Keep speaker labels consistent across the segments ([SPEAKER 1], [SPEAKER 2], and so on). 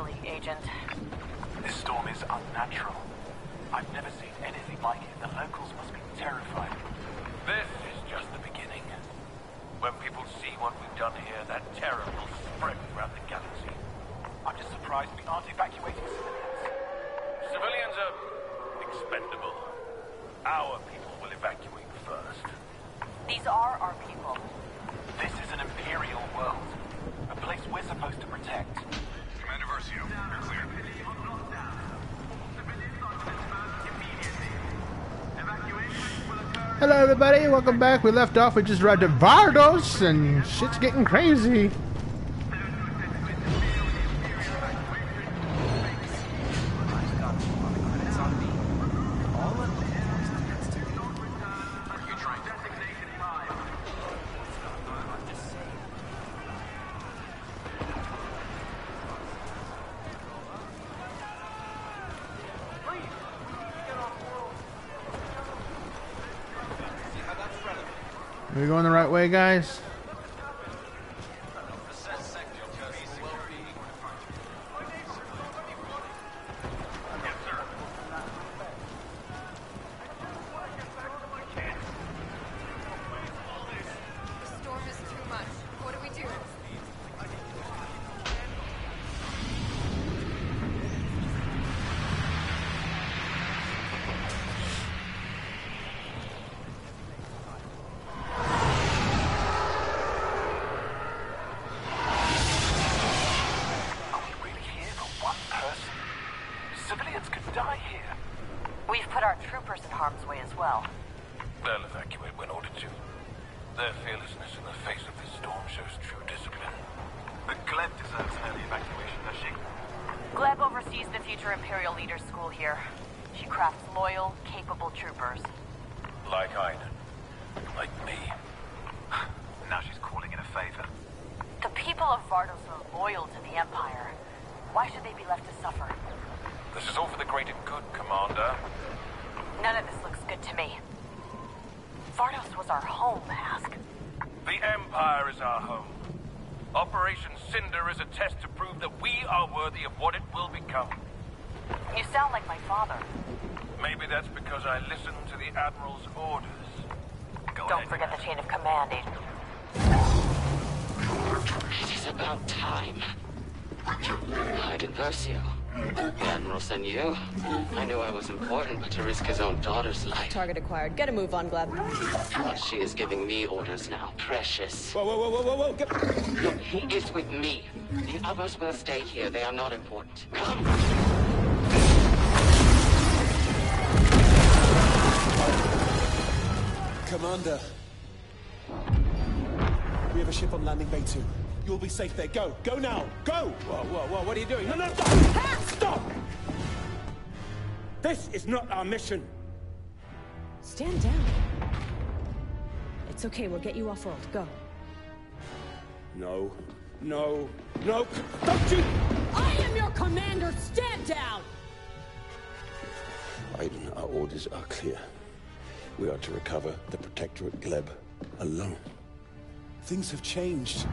[SPEAKER 1] easily, Agent.
[SPEAKER 2] This storm is unnatural. I've never seen anything like it. The locals must be terrified.
[SPEAKER 3] This is just the beginning. When people see what we've done here, that terror will spread throughout the galaxy.
[SPEAKER 2] I'm just surprised we aren't evacuating civilians.
[SPEAKER 3] Civilians are expendable. Our people will evacuate first.
[SPEAKER 1] These are our people.
[SPEAKER 4] Hello, everybody. Welcome back. We left off. We just arrived at Vardos, and shit's getting crazy. Are we going the right way, guys?
[SPEAKER 5] The storm is too much. What do we do?
[SPEAKER 2] Are we really here for one person? Civilians could die here.
[SPEAKER 1] We've put our troopers in harm's way as well.
[SPEAKER 3] They'll evacuate when ordered to. Their fearlessness in the face of this storm shows true discipline.
[SPEAKER 2] But Gleb deserves an early evacuation, does she?
[SPEAKER 1] Gleb oversees the future Imperial Leaders School here. She crafts loyal, capable troopers.
[SPEAKER 3] Like Iden. Like me.
[SPEAKER 2] Now she's calling in a favor.
[SPEAKER 1] The people of Vardos are loyal to the Empire. Why should they be left to suffer?
[SPEAKER 3] This is all for the greater good, Commander.
[SPEAKER 1] None of this looks good to me. Vardos was our home, Hask.
[SPEAKER 3] The Empire is our home. Operation Cinder is a test to prove that we are worthy of what it will become.
[SPEAKER 1] You sound like my father.
[SPEAKER 3] Maybe that's because I listen to the Admiral's orders. Go
[SPEAKER 1] Don't
[SPEAKER 3] ahead,
[SPEAKER 1] forget the chain of command, Agent.
[SPEAKER 6] It is about time. Iden Versio. The Admiral sent you. I knew I was important, but to risk his own daughter's life.
[SPEAKER 7] Target acquired. Get a move on, Gleb.
[SPEAKER 6] Well, she is giving me orders now. Precious.
[SPEAKER 8] Whoa, whoa, whoa, whoa, whoa, whoa! Get...
[SPEAKER 6] Look, he is with me. The others will stay here. They are not important. Come!
[SPEAKER 8] Commander. We have a ship on landing bay two. You'll be safe there. Go. Go now. Go! Whoa, whoa, whoa. What are you doing? No, no, stop! Stop! This is not our mission.
[SPEAKER 7] Stand down. It's okay. We'll get you off world. Go.
[SPEAKER 8] No. No. No. Don't you...
[SPEAKER 7] I am your commander. Stand down.
[SPEAKER 8] Iden, our orders are clear. We are to recover the Protectorate Gleb alone. Things have changed.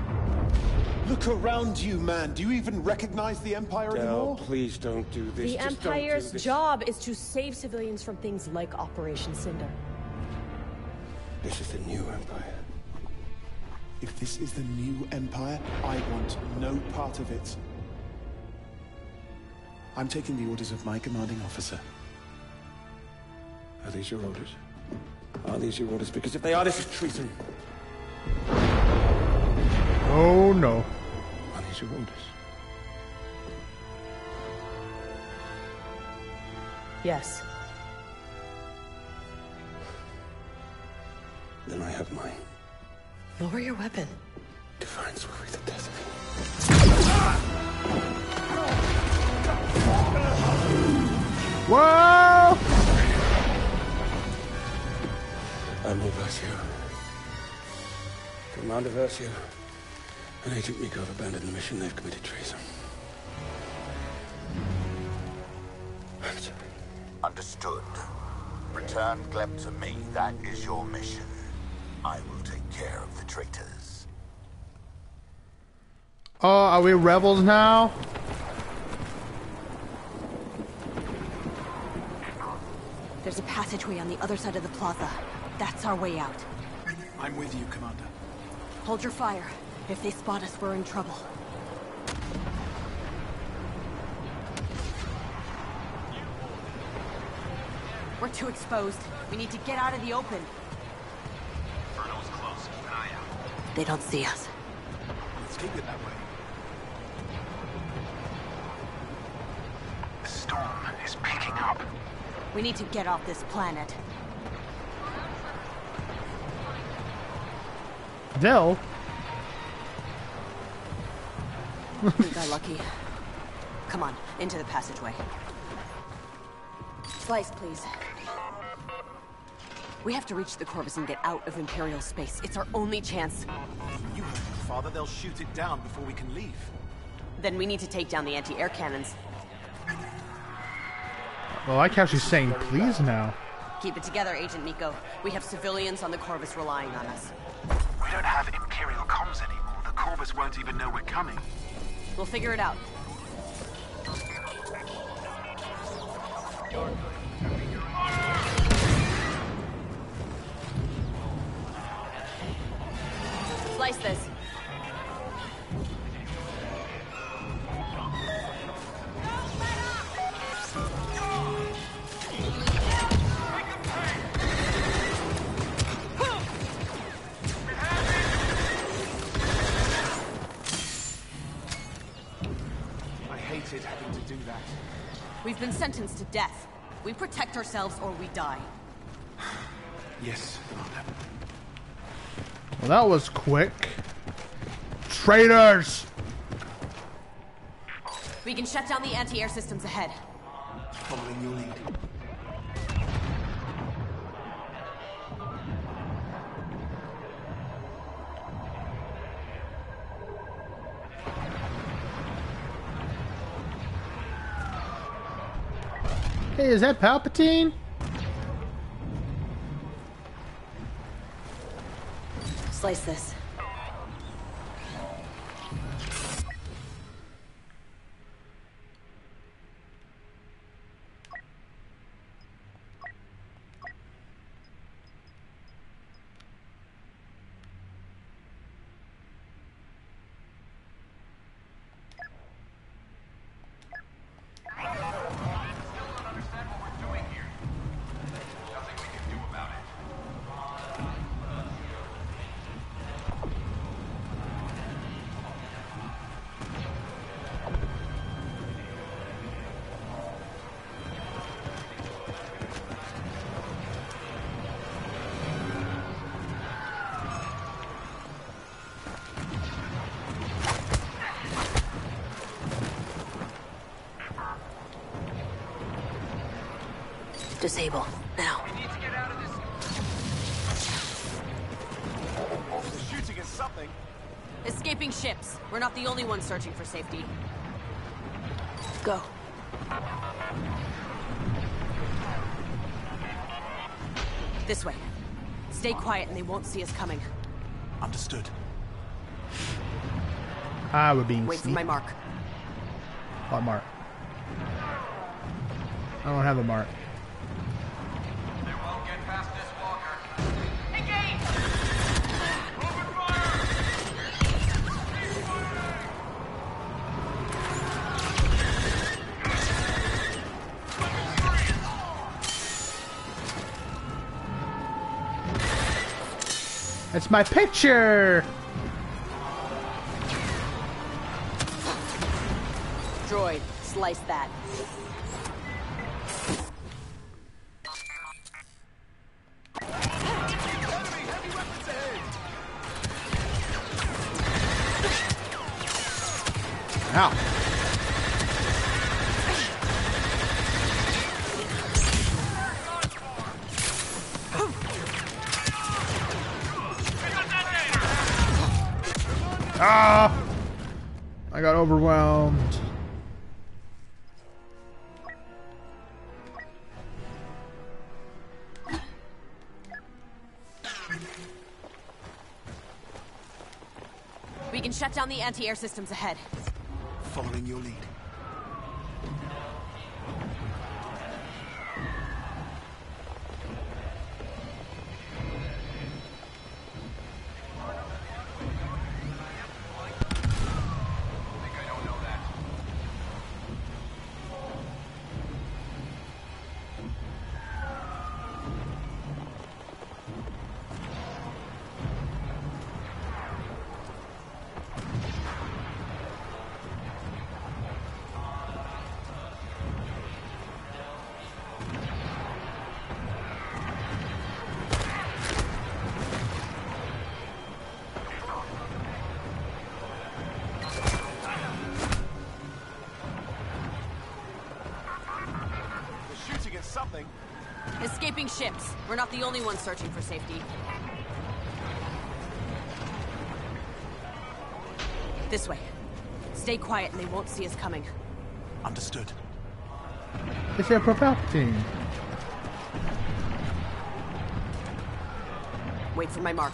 [SPEAKER 8] Look around you, man. Do you even recognize the Empire anymore?
[SPEAKER 9] please don't do this.
[SPEAKER 7] The
[SPEAKER 9] Just don't do
[SPEAKER 7] Empire's
[SPEAKER 9] this.
[SPEAKER 7] job is to save civilians from things like Operation Cinder.
[SPEAKER 8] This is the new Empire. If this is the new Empire, I want no part of it. I'm taking the orders of my commanding officer.
[SPEAKER 9] Are these your orders? Are these your orders? Because if they are, this is treason.
[SPEAKER 4] Oh no.
[SPEAKER 9] Are these your orders?
[SPEAKER 7] Yes.
[SPEAKER 9] Then I have mine.
[SPEAKER 7] Lower your weapon.
[SPEAKER 9] Defiance will be the death of me.
[SPEAKER 4] Whoa!
[SPEAKER 9] Admiral from Mount Aversio, and Agent Meeko have abandoned the mission. They've committed treason. I'm sorry.
[SPEAKER 10] Understood. Return Gleb to me. That is your mission. I will take care of the traitors.
[SPEAKER 4] Oh, are we rebels now?
[SPEAKER 11] There's a passageway on the other side of the plaza. That's our way out.
[SPEAKER 12] I'm with you, Commander.
[SPEAKER 11] Hold your fire. If they spot us, we're in trouble. We're too exposed. We need to get out of the open.
[SPEAKER 12] Bruno's close. Keep an eye out.
[SPEAKER 11] They don't see us.
[SPEAKER 12] Let's keep it that way. The storm is picking up.
[SPEAKER 11] We need to get off this planet.
[SPEAKER 4] Del?
[SPEAKER 11] we got lucky. Come on, into the passageway. Slice, please. We have to reach the Corvus and get out of Imperial space. It's our only chance.
[SPEAKER 12] You heard me, Father. They'll shoot it down before we can leave.
[SPEAKER 11] Then we need to take down the anti-air cannons.
[SPEAKER 4] Well, I like how she's saying please now.
[SPEAKER 11] Keep it together, Agent Meeko. We have civilians on the Corvus relying on us.
[SPEAKER 12] We don't have Imperial comms anymore. The Corvus won't even know we're coming.
[SPEAKER 11] We'll figure it out. Slice this. Protect ourselves or we die.
[SPEAKER 12] Yes, Commander.
[SPEAKER 4] Well, that was quick. Traitors!
[SPEAKER 11] We can shut down the anti-air systems ahead.
[SPEAKER 12] Following your lead.
[SPEAKER 4] Is that Palpatine?
[SPEAKER 11] Slice this. Disable. Now.
[SPEAKER 12] The shooting is something.
[SPEAKER 11] Escaping ships. We're not the only ones searching for safety. Go. This way. Stay quiet and they won't see us coming.
[SPEAKER 12] Understood.
[SPEAKER 4] Ah, we're being
[SPEAKER 11] Wait for my mark.
[SPEAKER 4] What mark? I don't have a mark. It's my picture!
[SPEAKER 11] Droid, slice that. We can shut down the anti-air systems ahead.
[SPEAKER 12] Following your lead.
[SPEAKER 11] We're not the only ones searching for safety. This way. Stay quiet and they won't see us coming.
[SPEAKER 13] Understood.
[SPEAKER 4] It's a Palpatine.
[SPEAKER 11] Wait for my mark.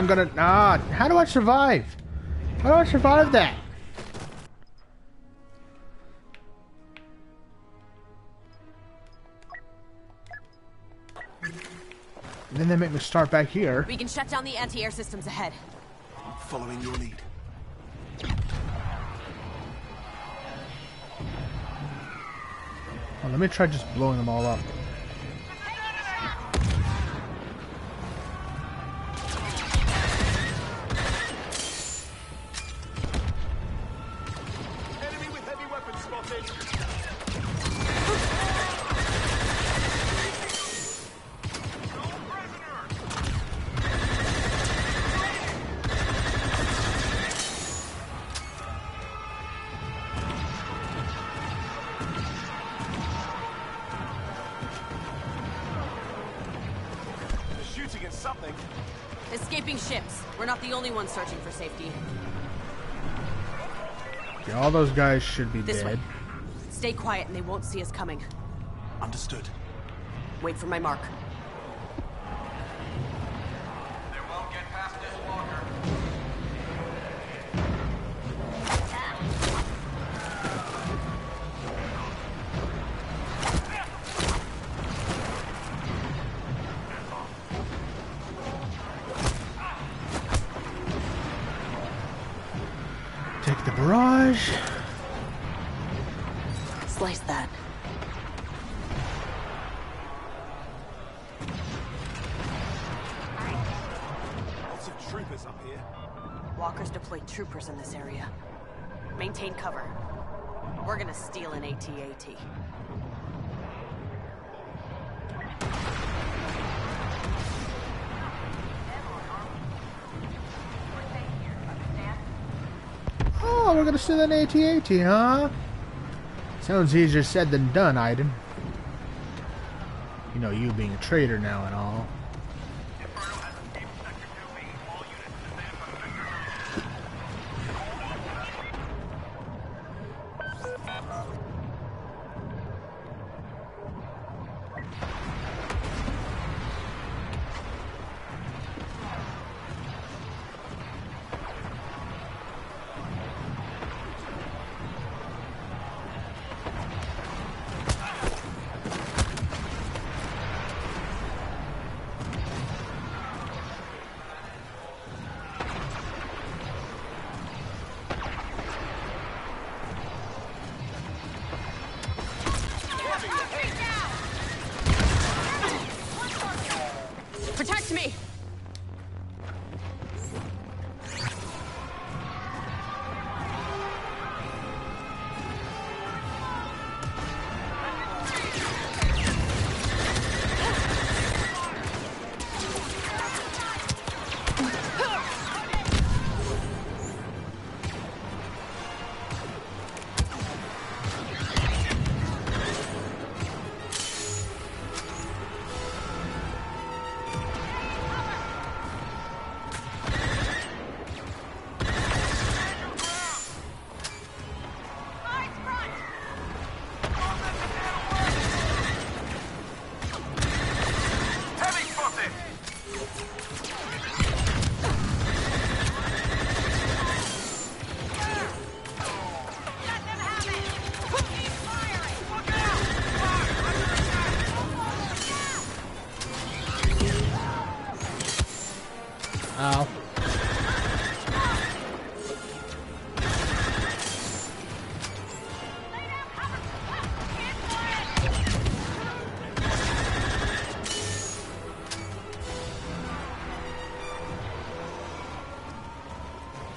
[SPEAKER 4] I'm gonna, I'm ah, how do I survive? How do I survive that? Then they make me start back here.
[SPEAKER 11] We can shut down the anti-air systems ahead.
[SPEAKER 9] Following your lead.
[SPEAKER 4] Oh, let me try just blowing them all up. Guys should be
[SPEAKER 11] This way. Stay quiet and they won't see us coming.
[SPEAKER 13] Understood.
[SPEAKER 11] Wait for my mark. An AT-AT.
[SPEAKER 4] Oh, we're gonna steal an AT-AT, huh? Sounds easier said than done, Iden. You know, you being a traitor now and all.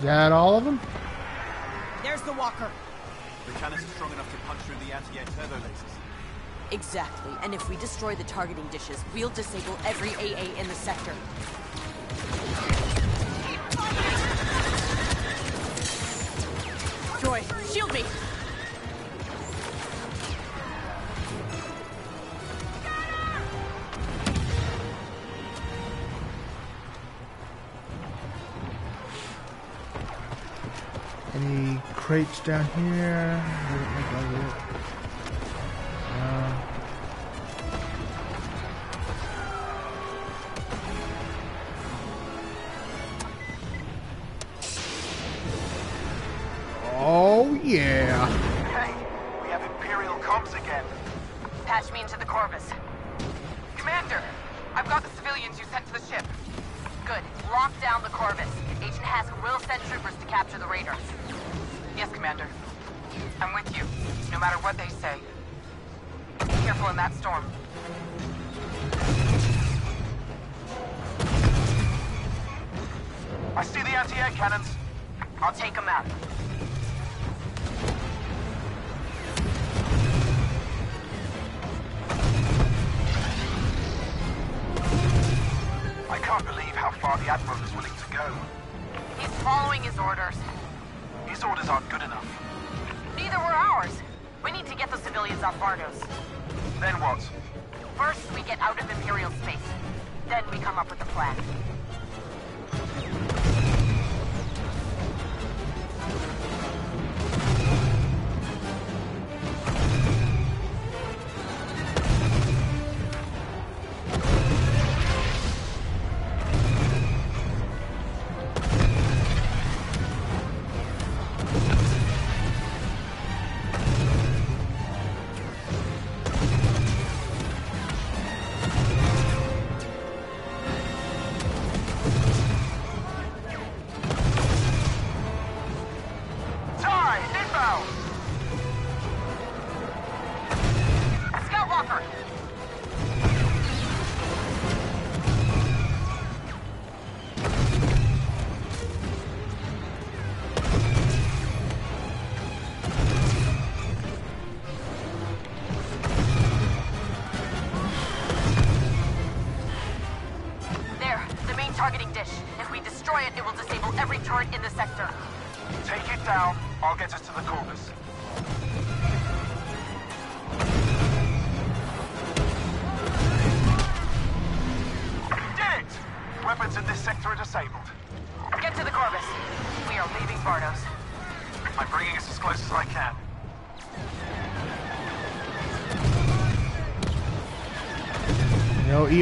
[SPEAKER 4] That all of them?
[SPEAKER 14] There's the walker.
[SPEAKER 12] The cannons are strong enough to punch through the anti-air turbo lasers.
[SPEAKER 14] Exactly. And if we destroy the targeting dishes, we'll disable every AA in the sector.
[SPEAKER 4] Down here? Doesn't look it. Oh yeah.
[SPEAKER 12] Hey, we have Imperial comms again.
[SPEAKER 11] Patch me into the Corvus. Commander, I've got the civilians you sent to the ship. Good. Lock down the Corvus. Agent Hask will send troopers to capture the raiders. Yes, Commander. I'm with you, no matter what they say. Be careful in that storm.
[SPEAKER 12] I see the anti-air cannons.
[SPEAKER 11] I'll take them out.
[SPEAKER 12] I can't believe how far the Admiral is willing to go.
[SPEAKER 11] He's following his orders.
[SPEAKER 12] His orders aren't good enough.
[SPEAKER 11] Neither were ours. We need to get the civilians off Vardos.
[SPEAKER 12] Then what?
[SPEAKER 11] First, we get out of Imperial space. Then we come up with a plan.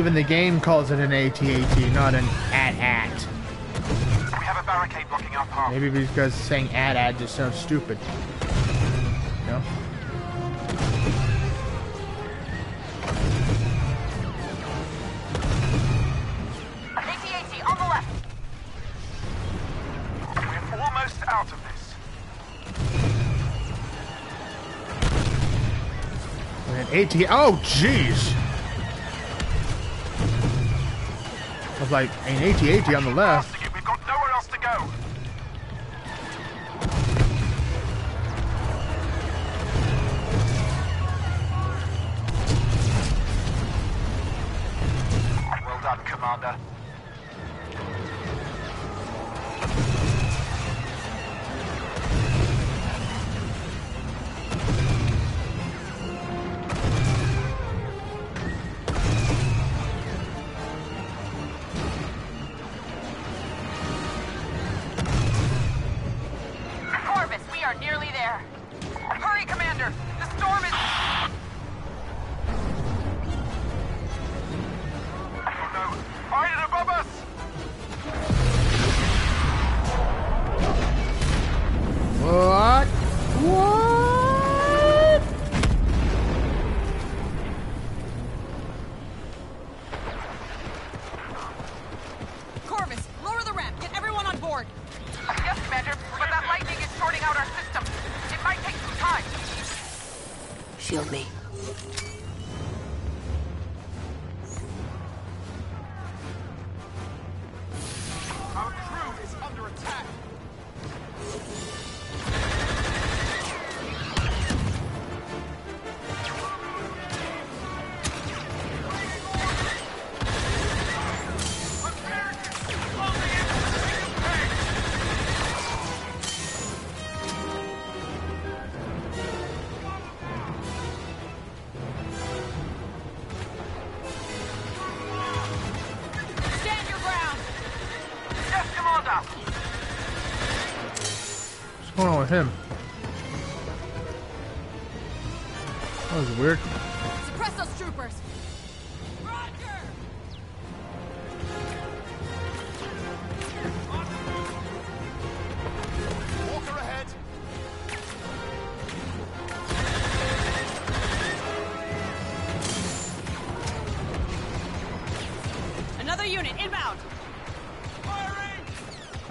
[SPEAKER 4] Even the game calls it an AT-AT, not an AT-AT.
[SPEAKER 12] We have a barricade blocking our path.
[SPEAKER 4] Maybe because saying AT-AT just sounds stupid. You
[SPEAKER 11] on the left.
[SPEAKER 12] We're almost out of this.
[SPEAKER 4] An AT. Oh, jeez. Like, an AT-AT on the left.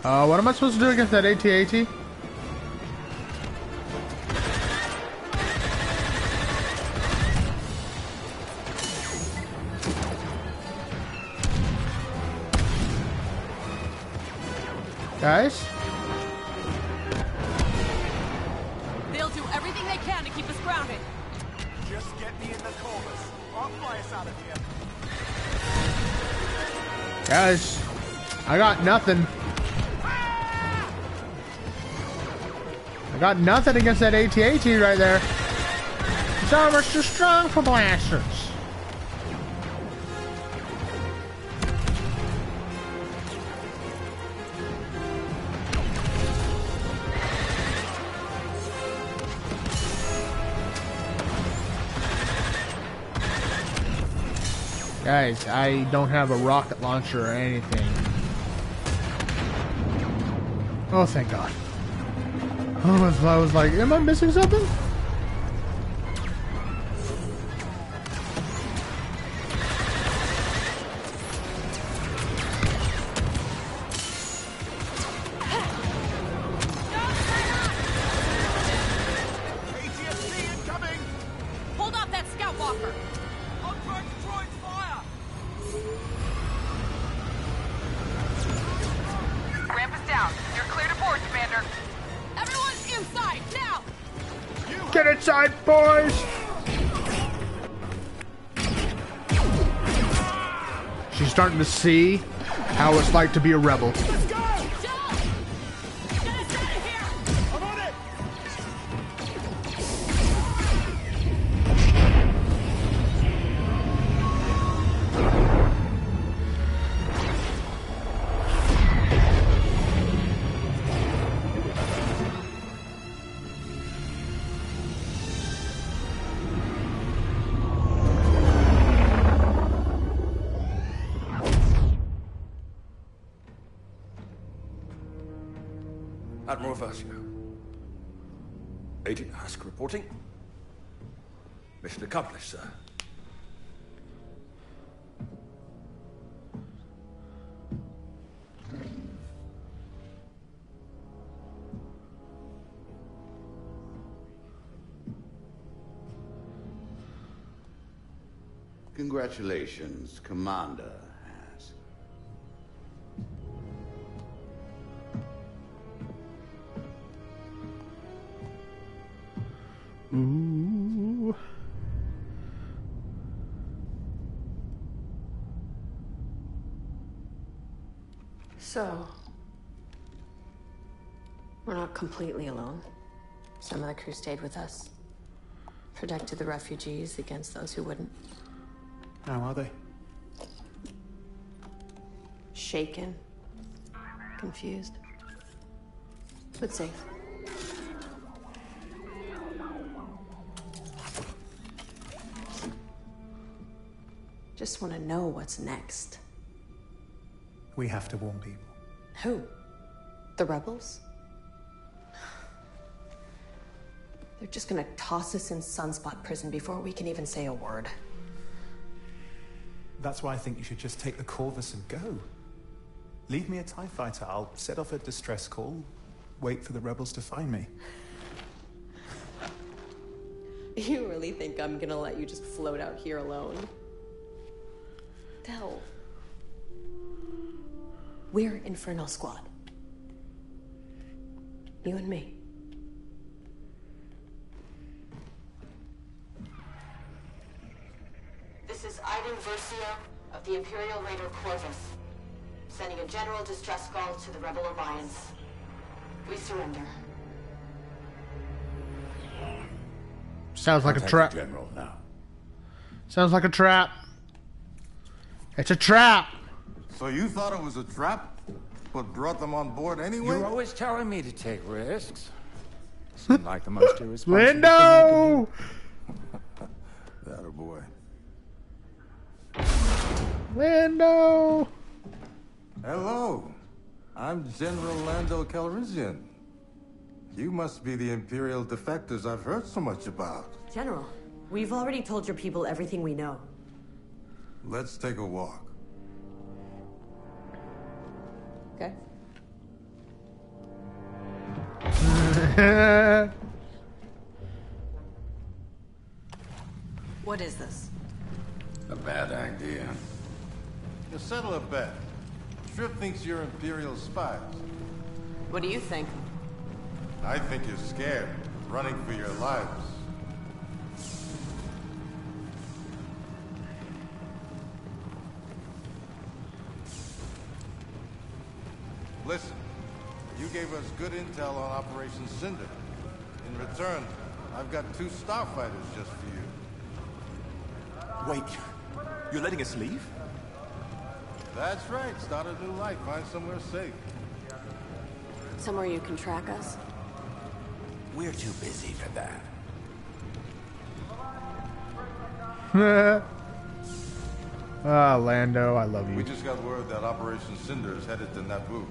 [SPEAKER 4] Uh, what am I supposed to do against that AT-AT? Guys?
[SPEAKER 15] They'll do everything they can to keep us grounded.
[SPEAKER 12] Just get me in the Corvus. I'll fly us out of here.
[SPEAKER 4] Guys, I got nothing. Got nothing against that AT-AT right there. His armor's too strong for blasters. Guys, I don't have a rocket launcher or anything. Oh, thank God. I was, I was like, am I missing something? See how it's like to be a rebel.
[SPEAKER 9] Admiral Versio. Agent Hask reporting. Mission accomplished, sir.
[SPEAKER 16] Congratulations, Commander
[SPEAKER 7] Some of the crew stayed with us. Protected the refugees against those who wouldn't.
[SPEAKER 17] How are they?
[SPEAKER 7] Shaken. Confused. But safe. Just want to know what's next.
[SPEAKER 8] We have to warn people.
[SPEAKER 7] Who? The rebels? They're just gonna toss us in Sunspot prison before we can even say a word.
[SPEAKER 8] That's why I think you should just take the Corvus and go. Leave me a TIE fighter. I'll set off a distress call, wait for the rebels to find me.
[SPEAKER 7] You really think I'm gonna let you just float out here alone? Del. We're Inferno Squad. You and me.
[SPEAKER 11] This is Versio of the Imperial Raider Corvus, sending a general distress call to the Rebel Alliance. We surrender.
[SPEAKER 4] Sounds like a trap.
[SPEAKER 16] General now.
[SPEAKER 4] Sounds like a trap. It's a trap.
[SPEAKER 18] So you thought it was a trap, but brought them on board anyway?
[SPEAKER 19] You're always telling me to take risks.
[SPEAKER 18] Seemed like the most irresponsible
[SPEAKER 4] Lando!
[SPEAKER 18] That a boy.
[SPEAKER 4] Lando!
[SPEAKER 18] Hello. I'm General Lando Calrissian. You must be the Imperial defectors I've heard so much about.
[SPEAKER 7] General, we've already told your people everything we know.
[SPEAKER 18] Let's take a walk.
[SPEAKER 7] Okay.
[SPEAKER 11] What is this?
[SPEAKER 20] A bad idea.
[SPEAKER 18] You settle a bet. Trip thinks you're Imperial spies.
[SPEAKER 11] What do you think?
[SPEAKER 18] I think you're scared, running for your lives. Listen, you gave us good intel on Operation Cinder. In return, I've got two starfighters just for you.
[SPEAKER 8] Wait, you're letting us leave?
[SPEAKER 18] That's right. Start a new life. Find somewhere safe.
[SPEAKER 11] Somewhere you can track us?
[SPEAKER 20] We're too busy for that.
[SPEAKER 4] ah, Lando, I love you.
[SPEAKER 18] We just got word that Operation Cinder is headed to Naboo.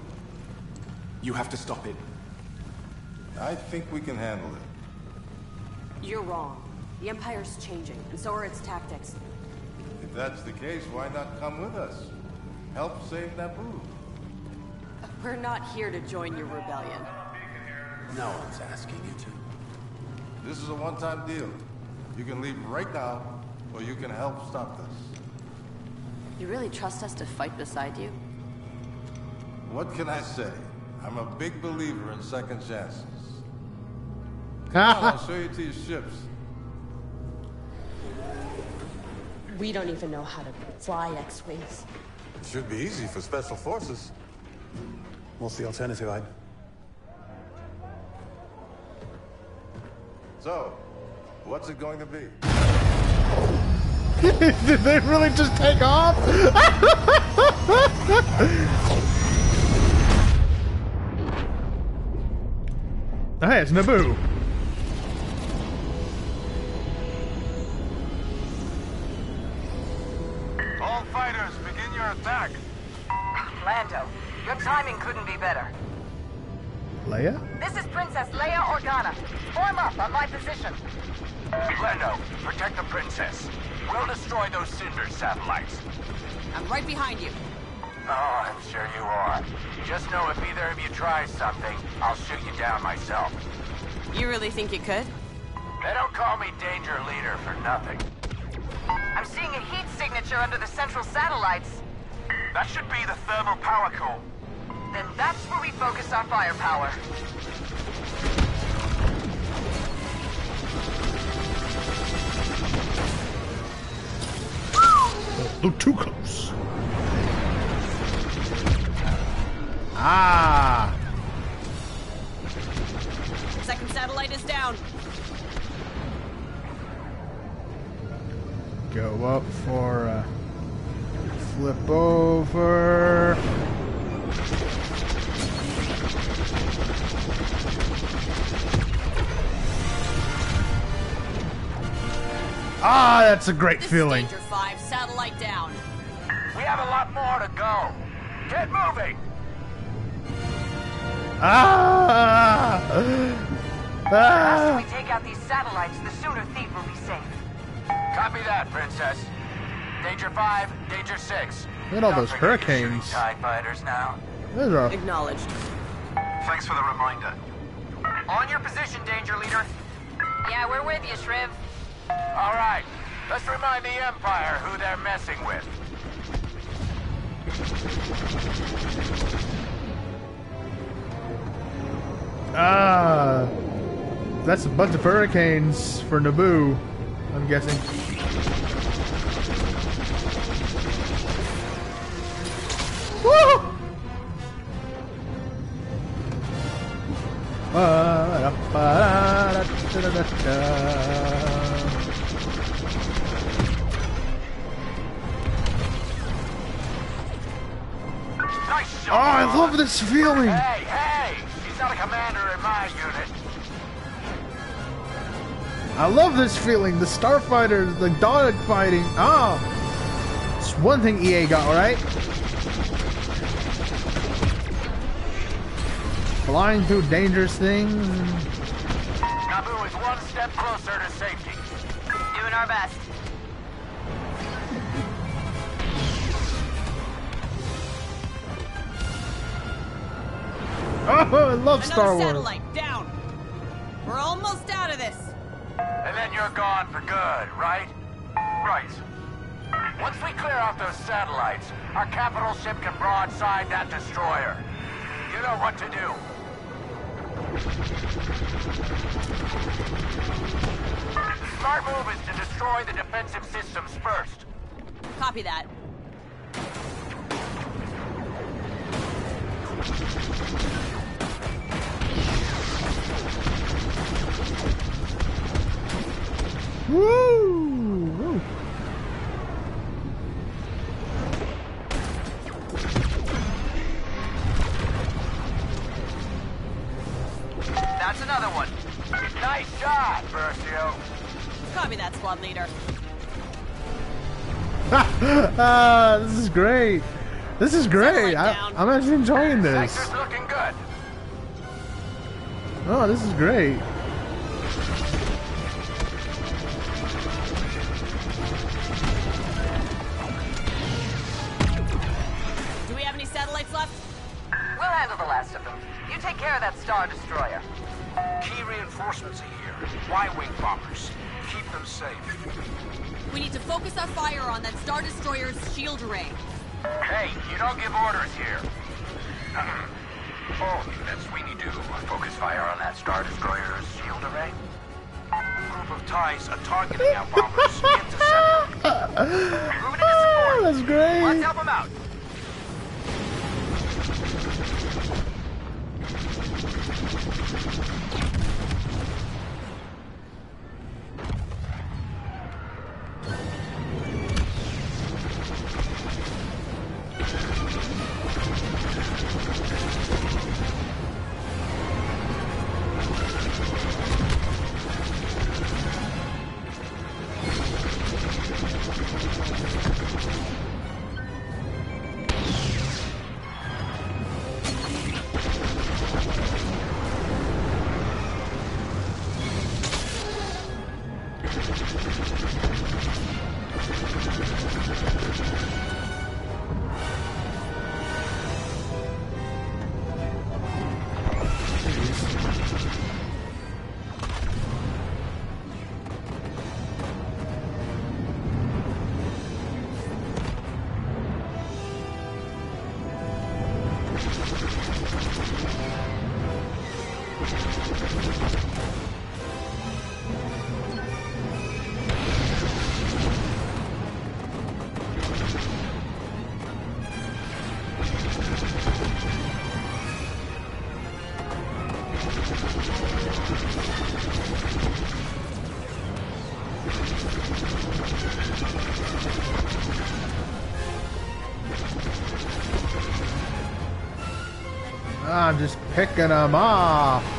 [SPEAKER 8] You have to stop it.
[SPEAKER 18] I think we can handle it.
[SPEAKER 11] You're wrong. The Empire's changing, and so are its tactics.
[SPEAKER 18] If that's the case, why not come with us? Help save Naboo.
[SPEAKER 11] We're not here to join your rebellion.
[SPEAKER 20] No one's asking you to.
[SPEAKER 18] This is a one-time deal. You can leave right now, or you can help stop this.
[SPEAKER 11] You really trust us to fight beside you?
[SPEAKER 18] What can I say? I'm a big believer in second chances. Come on, I'll show you to your ships.
[SPEAKER 7] We don't even know how to fly X-Wings.
[SPEAKER 18] It should be easy for special forces.
[SPEAKER 8] What's the alternative, Ide?
[SPEAKER 18] So, what's it going to be?
[SPEAKER 4] Did they really just take off? hey, it's Naboo.
[SPEAKER 13] All fighters, begin your attack.
[SPEAKER 1] Lando, your timing couldn't be better.
[SPEAKER 4] Leia?
[SPEAKER 1] This is Princess Leia Organa. Form up on my position.
[SPEAKER 13] Lando, protect the princess. We'll destroy those Cinder satellites.
[SPEAKER 11] I'm right behind you.
[SPEAKER 13] Oh, I'm sure you are. Just know if either of you tries something, I'll shoot you down myself.
[SPEAKER 11] You really think you could?
[SPEAKER 13] They don't call me Danger Leader for nothing.
[SPEAKER 1] I'm seeing a heat signature under the central satellites.
[SPEAKER 13] That should be the thermal power core.
[SPEAKER 1] Then that's where we focus our firepower.
[SPEAKER 4] Look too close. Ah.
[SPEAKER 11] Second satellite is down.
[SPEAKER 4] Go up for a flip over. Ah, that's a great
[SPEAKER 11] This
[SPEAKER 4] feeling.
[SPEAKER 11] is Danger 5, satellite down.
[SPEAKER 13] We have a lot more to go. Get moving!
[SPEAKER 4] Ah!
[SPEAKER 1] The
[SPEAKER 4] Ah!
[SPEAKER 1] faster we take out these satellites, the sooner Theed will be safe.
[SPEAKER 13] Copy that, Princess. Danger 5, Danger 6.
[SPEAKER 4] Look at all
[SPEAKER 13] Don't
[SPEAKER 4] those
[SPEAKER 13] forget you're shooting
[SPEAKER 4] hurricanes.
[SPEAKER 13] TIE fighters now.
[SPEAKER 4] Those are
[SPEAKER 11] Acknowledged.
[SPEAKER 13] Thanks for the reminder.
[SPEAKER 1] On your position, Danger Leader. Yeah, we're with you, Shriv.
[SPEAKER 13] All right, let's remind the Empire who they're messing with.
[SPEAKER 4] ah. That's a bunch of hurricanes for Naboo. I'm guessing. Woo!
[SPEAKER 13] Nice
[SPEAKER 4] Oh. I love this feeling.
[SPEAKER 13] Hey, hey! He's not a commander in my unit.
[SPEAKER 4] I love this feeling. The starfighters, the dog fighting. Ah, it's one thing EA got right. Flying through dangerous things.
[SPEAKER 13] Naboo is one step closer to safety.
[SPEAKER 12] Doing our best.
[SPEAKER 4] Oh, I love
[SPEAKER 11] Another
[SPEAKER 4] Star Wars.
[SPEAKER 11] satellite down. We're almost out of this.
[SPEAKER 13] And then you're gone for good, right? Right. Once we clear out those satellites, our capital ship can broadside that destroyer. You know what to do. Smart move is to destroy the defensive systems first.
[SPEAKER 11] Copy that.
[SPEAKER 4] Woo! Woo.
[SPEAKER 13] That's another one. Nice job, Versio.
[SPEAKER 11] Copy that, squad leader.
[SPEAKER 4] ah, this is great. This is great. I, I'm actually enjoying this.
[SPEAKER 13] Sector's looking good.
[SPEAKER 4] Oh, this is great.
[SPEAKER 12] Care of that Star Destroyer.
[SPEAKER 3] Key reinforcements are here. Y-wing bombers. Keep them safe.
[SPEAKER 11] We need to focus our fire on that Star Destroyer's shield array.
[SPEAKER 13] Hey, you don't give orders here. oh, then Sweeney do. Focus fire on that Star Destroyer's shield array.
[SPEAKER 3] Group of ties are targeting our bombers. Intercept them.
[SPEAKER 13] Moving into support.
[SPEAKER 4] That's great.
[SPEAKER 13] Let's help them out.
[SPEAKER 4] Picking them off.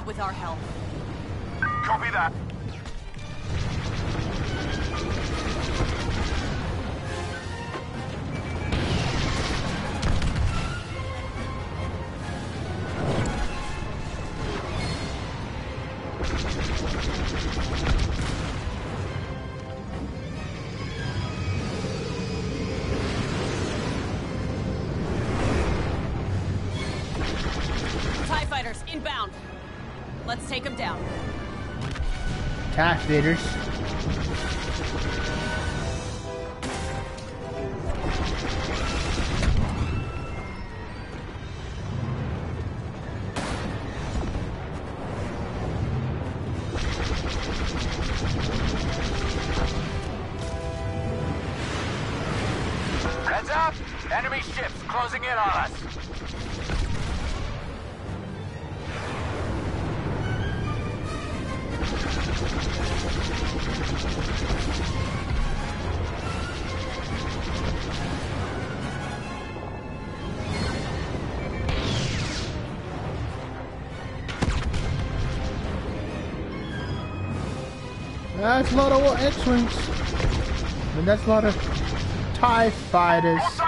[SPEAKER 13] Job
[SPEAKER 11] with our help. TIE
[SPEAKER 4] A lot of X-Wings. And that's a lot of TIE fighters!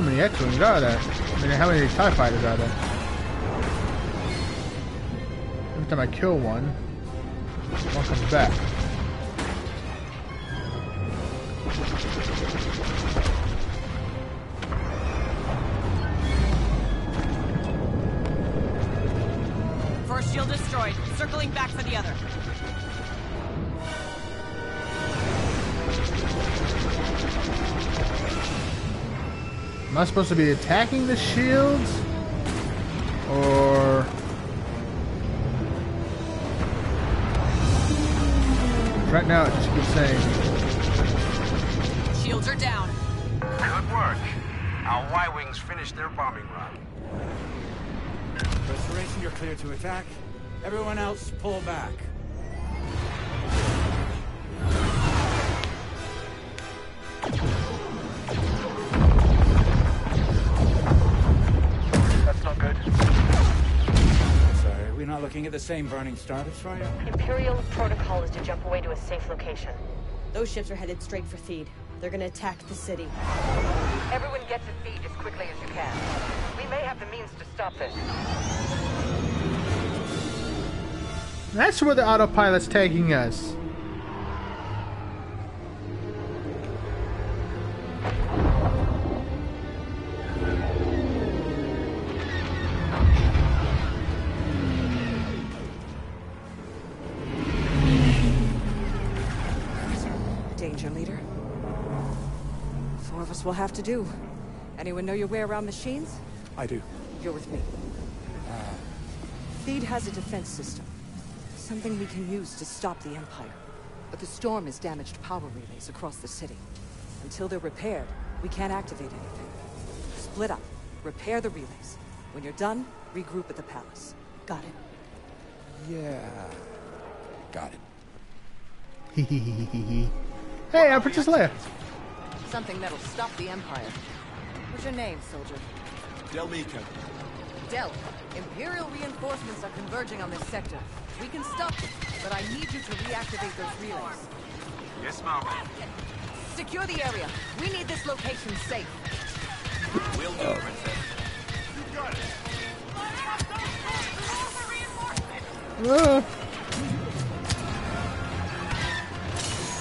[SPEAKER 4] How many X-Wings are there? I mean, how many TIE fighters are there? Every time I kill one, one comes back.
[SPEAKER 11] First shield destroyed. Circling back for the other.
[SPEAKER 4] I supposed to be attacking the shields? Or... Right now it just keeps saying...
[SPEAKER 11] Shields are down.
[SPEAKER 3] Good work. Our Y-Wings finished their bombing run.
[SPEAKER 21] Restoration, you're clear to attack. Everyone else, pull back. Same burning star destroyer.
[SPEAKER 7] Imperial protocol is to jump away to a safe location. Those ships are headed straight for Theed. They're gonna attack the city.
[SPEAKER 12] Everyone get to Theed as quickly as you can. We may have the means to stop this.
[SPEAKER 4] That's where the autopilot's taking us.
[SPEAKER 22] Have to do. Anyone know your way around machines?
[SPEAKER 8] I do.
[SPEAKER 22] You're with me. Uh. Theed has a defense system. Something we can use to stop the Empire. But the storm has damaged power relays across the city. Until they're repaired, we can't activate anything. Split up. Repair the relays. When you're done, regroup at the palace. Got it?
[SPEAKER 8] Yeah. Got it.
[SPEAKER 4] hey, I'm Princess Leia.
[SPEAKER 12] Something that'll stop the Empire. What's your name, soldier?
[SPEAKER 9] Del Meeko.
[SPEAKER 12] Del. Imperial reinforcements are converging on this sector. We can stop them, but I need you to reactivate those relays.
[SPEAKER 3] Yes, ma'am.
[SPEAKER 12] Secure the area. We need this location safe.
[SPEAKER 3] We'll do, Princess.
[SPEAKER 13] You got it.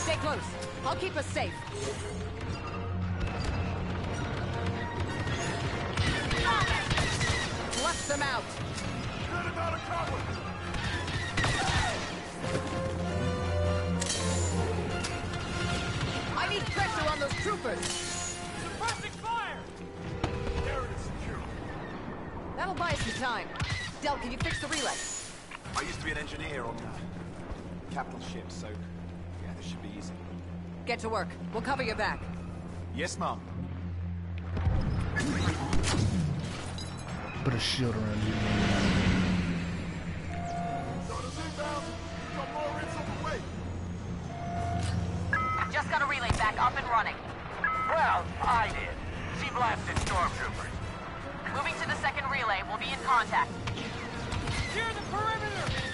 [SPEAKER 12] Stay close. I'll keep us safe.
[SPEAKER 22] Them out. I need pressure on those troopers.
[SPEAKER 23] Suppressing fire! Area secure.
[SPEAKER 22] That'll buy us some time. Del, can you fix the relay?
[SPEAKER 12] I used to be an engineer on uh, capital ships, so yeah, this should be easy.
[SPEAKER 22] Get to work. We'll cover your back.
[SPEAKER 12] Yes, ma'am.
[SPEAKER 4] Put a shield around you.
[SPEAKER 22] Just got a relay back up and running.
[SPEAKER 13] Well, I did. She blasted stormtroopers.
[SPEAKER 22] Moving to the second relay. We'll be in contact.
[SPEAKER 23] Clear the perimeter!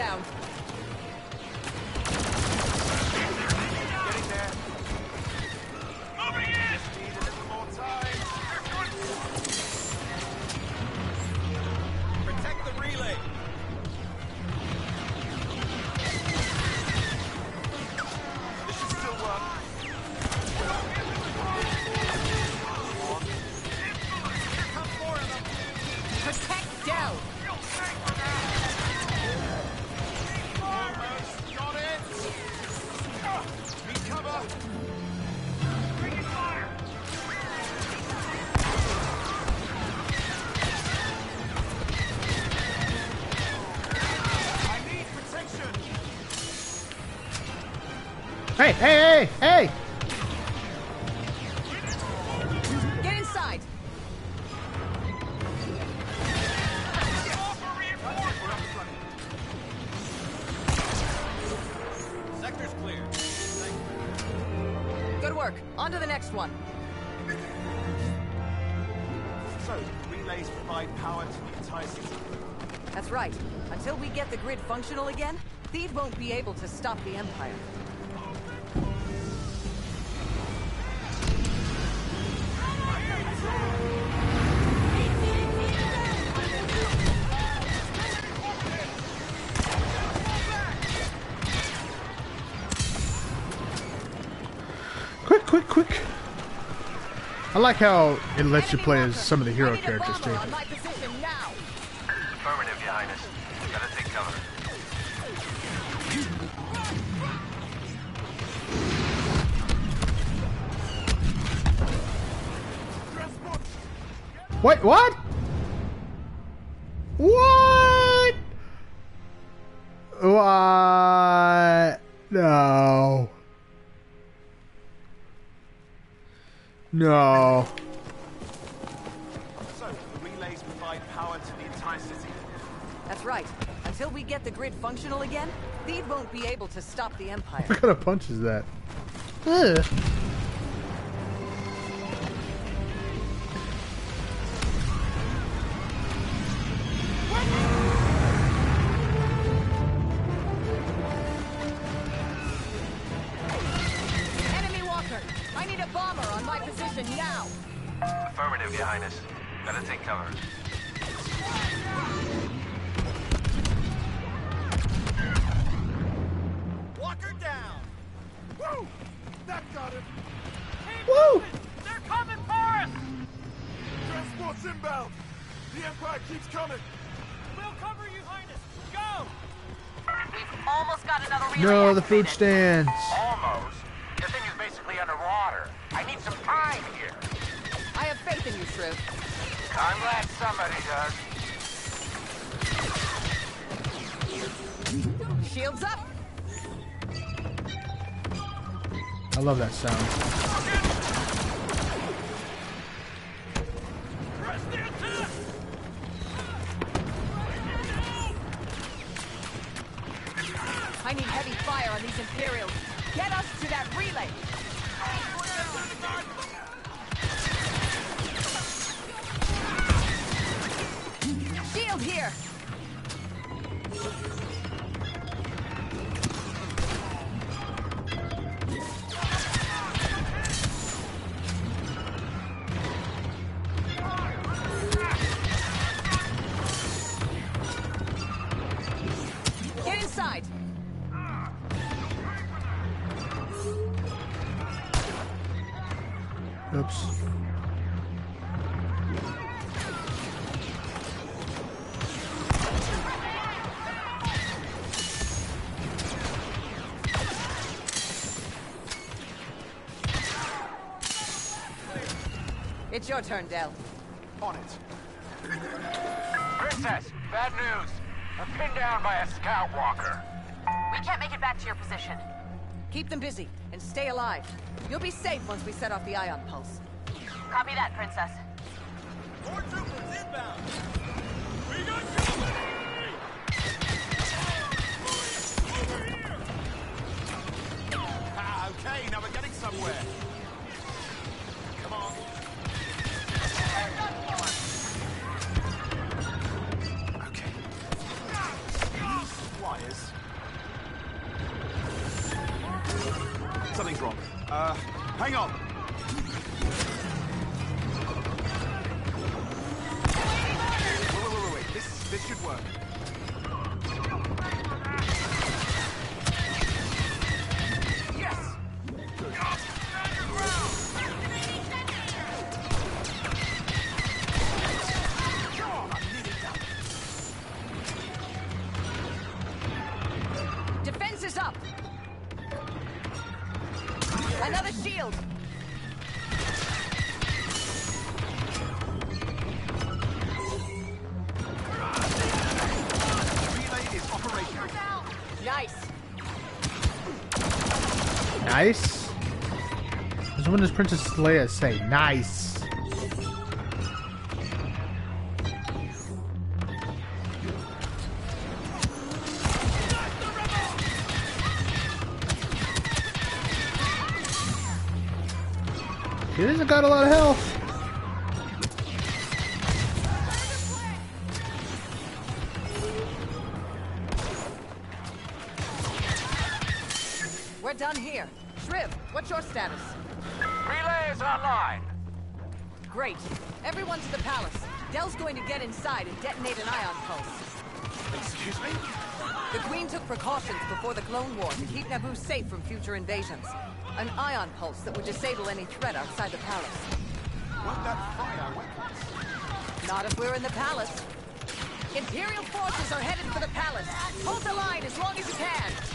[SPEAKER 22] Down. On to the next one.
[SPEAKER 12] So, relays provide power to the entire city.
[SPEAKER 22] That's right. Until we get the grid functional again, Theed won't be able to stop the Empire.
[SPEAKER 4] Like how it lets you play as some of the hero characters too.
[SPEAKER 22] On my position now.
[SPEAKER 23] Affirmative, Your Highness. Gotta take cover.
[SPEAKER 4] Wait, what? What? What? No. No.
[SPEAKER 22] We get the grid functional again, Theed won't be able to stop the Empire.
[SPEAKER 4] What kind of punch is that? Ugh. Food stands.
[SPEAKER 13] Almost. The thing is basically underwater. I need some time here.
[SPEAKER 22] I have faith in you, Shriv.
[SPEAKER 13] I'm glad somebody does.
[SPEAKER 22] Shields up!
[SPEAKER 4] I love that sound.
[SPEAKER 22] On these Imperials. Get us to that relay! Your turn, Del.
[SPEAKER 13] On it. Princess, bad news. I'm pinned down by a scout walker.
[SPEAKER 12] We can't make it back to your position.
[SPEAKER 22] Keep them busy and stay alive. You'll be safe once we set off the ion pulse.
[SPEAKER 12] Copy that, Princess.
[SPEAKER 4] When does Princess Leia say nice? He hasn't got a lot of health.
[SPEAKER 22] We're done here. Shriv, what's your status?
[SPEAKER 13] Online.
[SPEAKER 22] Great. Everyone to the palace. Del's going to get inside and detonate an ion pulse.
[SPEAKER 13] Excuse me?
[SPEAKER 22] The Queen took precautions before the Clone War to keep Naboo safe from future invasions. An ion pulse that would disable any threat outside the palace.
[SPEAKER 13] Won't that weapons?
[SPEAKER 22] Not if we're in the palace. Imperial forces are headed for the palace. Hold the line as long as you can.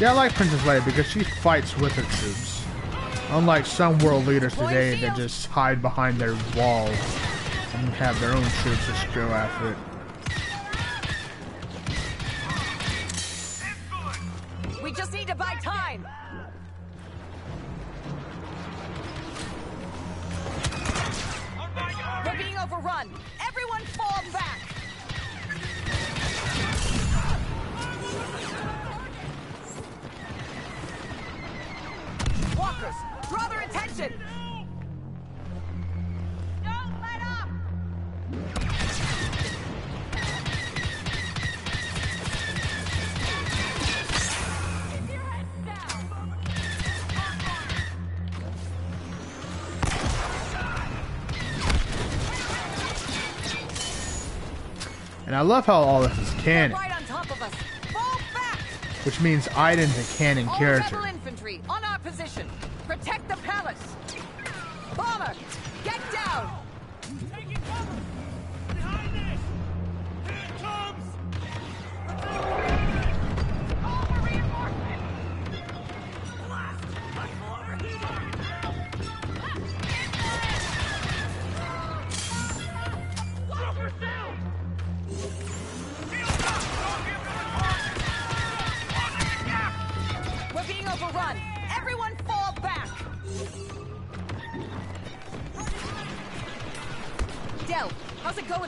[SPEAKER 4] Yeah, I like Princess Leia because she fights with her troops. Unlike some world leaders today that just hide behind their walls and have their own troops just go after it. Love how all this is canon,
[SPEAKER 22] Right on top of us. Fall back.
[SPEAKER 4] which means Iden's a canon
[SPEAKER 22] All
[SPEAKER 4] character.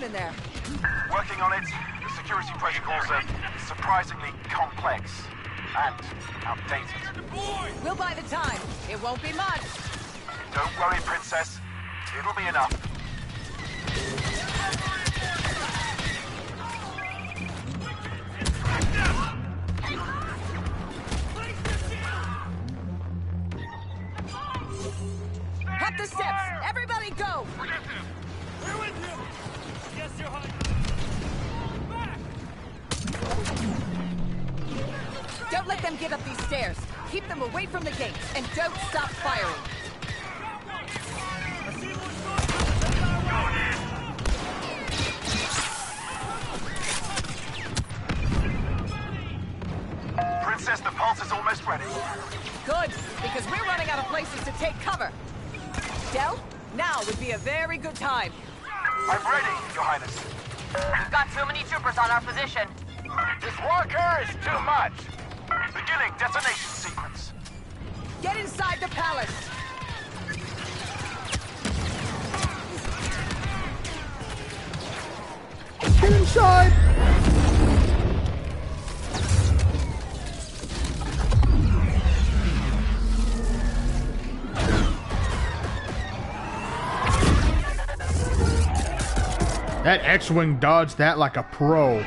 [SPEAKER 22] Going in there?
[SPEAKER 13] Working on it. The security protocols are surprisingly complex and outdated.
[SPEAKER 22] We'll buy the time. It won't be much.
[SPEAKER 13] Don't worry, Princess. It'll be enough.
[SPEAKER 12] Position.
[SPEAKER 13] This walker is too much.
[SPEAKER 24] Beginning detonation sequence.
[SPEAKER 22] Get inside the palace.
[SPEAKER 4] Get inside! That X-Wing dodged that like a pro.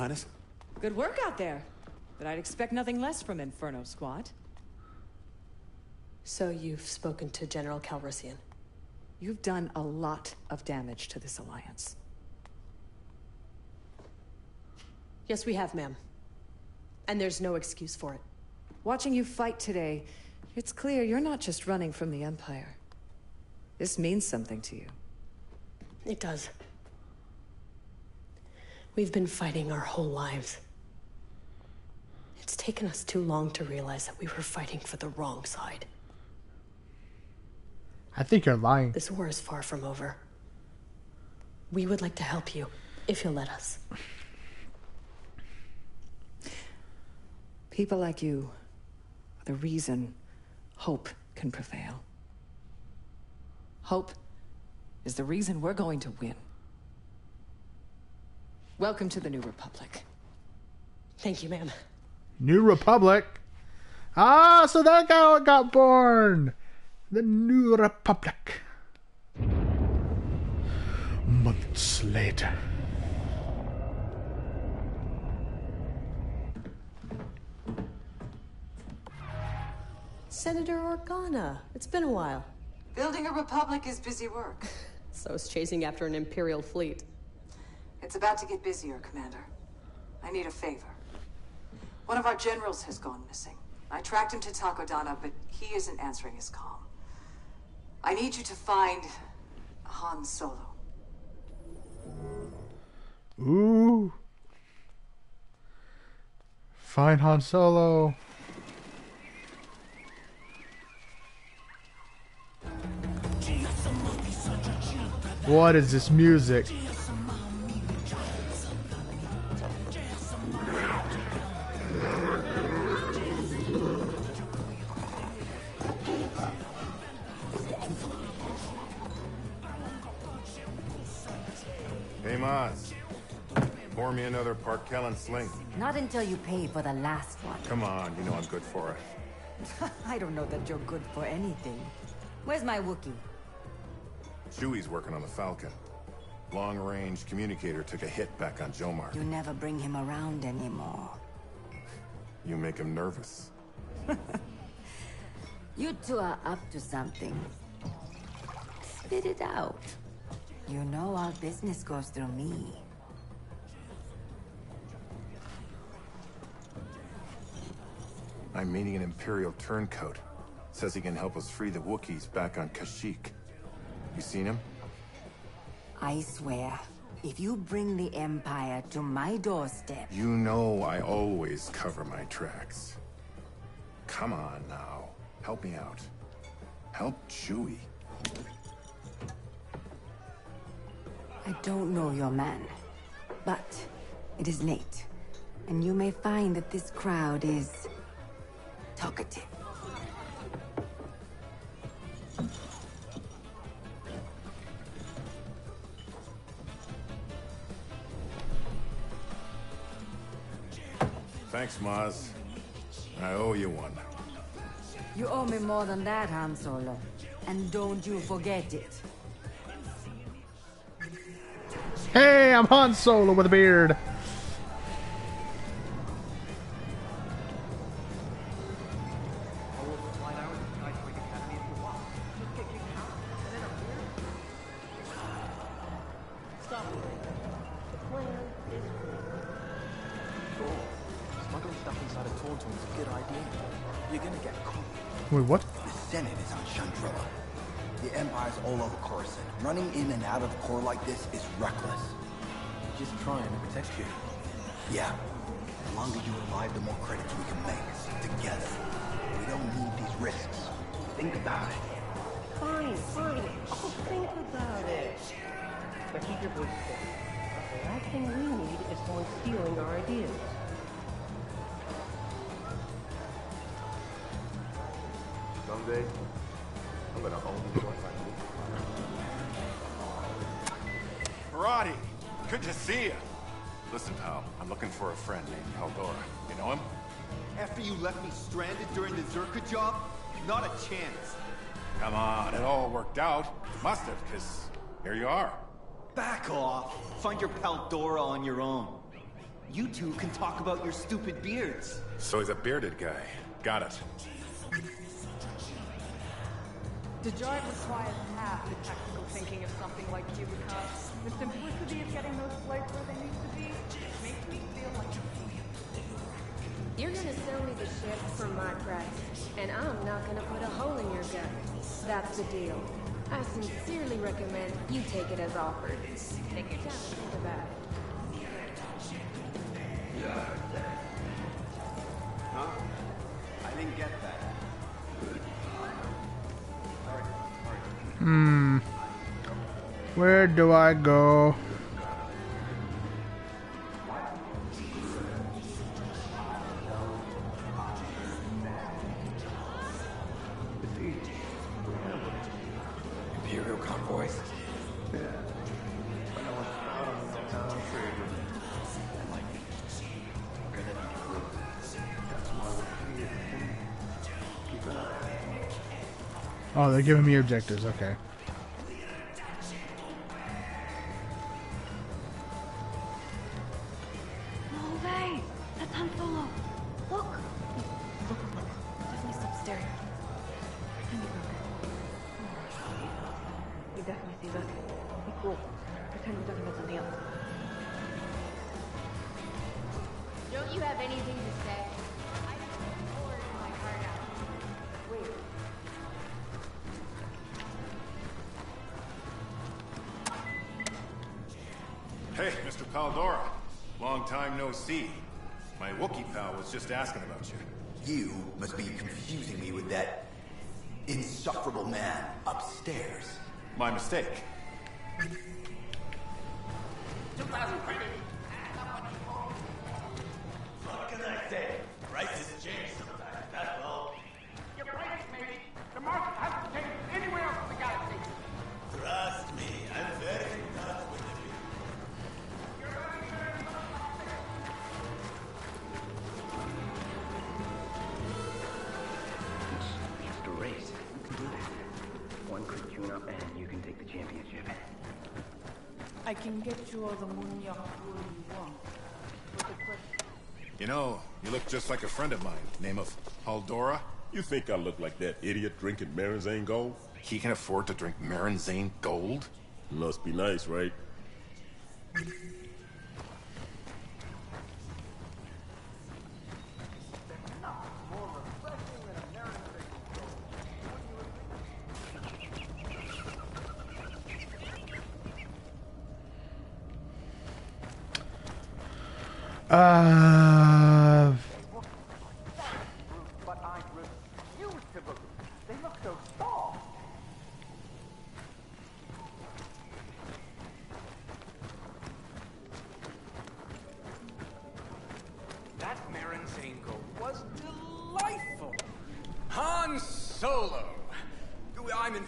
[SPEAKER 8] Your Highness.
[SPEAKER 22] Good work out there. But I'd expect nothing less from Inferno Squad.
[SPEAKER 7] So you've spoken to General Calrissian?
[SPEAKER 22] You've done a lot of damage to this alliance.
[SPEAKER 7] Yes, we have, ma'am. And there's no excuse for it.
[SPEAKER 22] Watching you fight today, it's clear you're not just running from the Empire. This means something to you.
[SPEAKER 7] It does. We've been fighting our whole lives. It's taken us too long to realize that we were fighting for the wrong side.
[SPEAKER 4] I think you're lying.
[SPEAKER 7] This war is far from over. We would like to help you, if you'll let us.
[SPEAKER 22] People like you are the reason hope can prevail. Hope is the reason we're going to win. Welcome to the New Republic.
[SPEAKER 7] Thank you, ma'am.
[SPEAKER 4] New Republic. Ah, so that guy got born. The New Republic. Months later.
[SPEAKER 7] Senator Organa, it's been a while.
[SPEAKER 22] Building a republic is busy work.
[SPEAKER 7] So is chasing after an Imperial fleet.
[SPEAKER 22] It's about to get busier, Commander. I need a favor. One of our generals has gone missing. I tracked him to Takodana, but he isn't answering his call. I need you to find Han Solo.
[SPEAKER 4] Ooh. Find Han Solo. What is this music?
[SPEAKER 25] Pour me another Park Kellen sling.
[SPEAKER 26] Not until you pay for the last one.
[SPEAKER 25] Come on, you know I'm good for it.
[SPEAKER 26] I don't know that you're good for anything. Where's my Wookiee?
[SPEAKER 25] Chewie's working on the Falcon. Long-range communicator took a hit back on Jomar.
[SPEAKER 26] You never bring him around anymore.
[SPEAKER 25] You make him nervous.
[SPEAKER 26] You two are up to something. Spit it out. You know all business goes through me.
[SPEAKER 25] I'm meeting an Imperial turncoat. Says he can help us free the Wookiees back on Kashyyyk. You seen him?
[SPEAKER 26] I swear, if you bring the Empire to my doorstep,
[SPEAKER 25] You know I always cover my tracks. Come on now. Help me out. Help Chewie.
[SPEAKER 26] I don't know your man. But it is late, and you may find that this crowd is talkative.
[SPEAKER 25] Thanks, Maz. I owe you one.
[SPEAKER 26] You owe me more than that, Han Solo. And don't you forget it.
[SPEAKER 20] Hey, I'm Han Solo with a beard.
[SPEAKER 27] Find your pal Dora on your own. You two can talk about your stupid beards.
[SPEAKER 25] So he's a bearded guy. Got it.
[SPEAKER 28] The drive requires half the technical thinking of something like Cubica. The simplicity of getting those flights where they need to be makes me feel like
[SPEAKER 29] You're gonna sell me the ship for my price, and I'm not gonna put a hole in your gut. That's the deal. I sincerely recommend you take it as offered. Take your time to think about it.
[SPEAKER 27] Huh? I didn't get that.
[SPEAKER 20] Hmm. Where do I go? They're giving me objectives. Okay.
[SPEAKER 25] Was just asking about you.
[SPEAKER 30] You must be confusing me with that insufferable man upstairs.
[SPEAKER 25] My mistake.
[SPEAKER 31] You
[SPEAKER 25] know, you look just like a friend of mine, name of Paldora.
[SPEAKER 32] You think I look like that idiot drinking Marinzane Gold?
[SPEAKER 25] He can afford to drink Marinzane Gold?
[SPEAKER 32] Must be nice, right?
[SPEAKER 20] Uh.
[SPEAKER 33] But I refuse to believe. They look so soft.
[SPEAKER 2] That Marinzane gold was delightful. Han Solo. I'm